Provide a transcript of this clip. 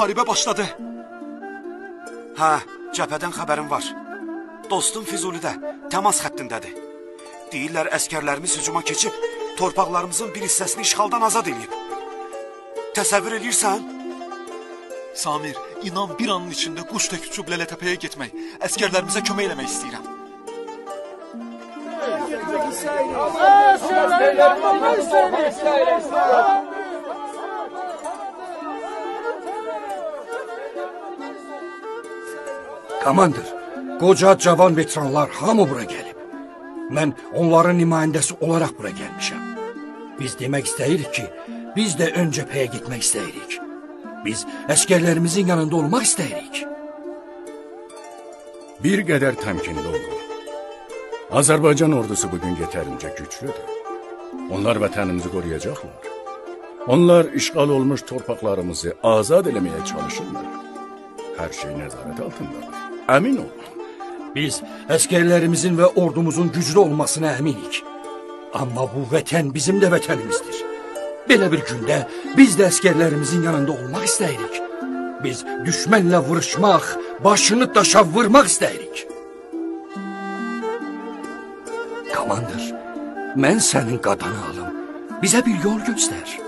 müharibə başladı. Hə, cəbhədən xəbərim var. Dostum Füzulidə, təmas xəttindədir. Deyirlər əskərlərimiz hücuma keçib, torpaqlarımızın bir hissəsini işğaldan azad edib. Təsəvvür edirsən? Samir, inan bir anın içində quş tək uçub Lələtəpəyə getmək, əskərlərimizə kömək eləmək istəyirəm. Komandır, qoca cavan veteranlar hamı bura gəlib. Mən onların nümayəndəsi olaraq bura gəlmişəm. Biz demək istəyirik ki, biz də ön cəbhəyə getmək istəyirik. Biz əskərlərimizin yanında olmaq istəyirik. Bir qədər təmkinli olun. Azərbaycan ordusu bugün yetərincə güclüdür. Onlar vətənimizi qoruyacaqlar. Onlar işğal olmuş torpaqlarımızı azad eləməyə çalışırlar. Hər şey nəzarət altındadır. Əmin olun. Biz əskərlərimizin və ordumuzun güclü olmasına əminik. Amma bu vətən bizim də vətənimizdir. Belə bir gündə biz də əskərlərimizin yanında olmaq istəyirik. Biz düşmənlə vuruşmaq, başını daşa vurmaq istəyirik. Komandır, mən sənin qadanı alım. Bizə bir yol göstər.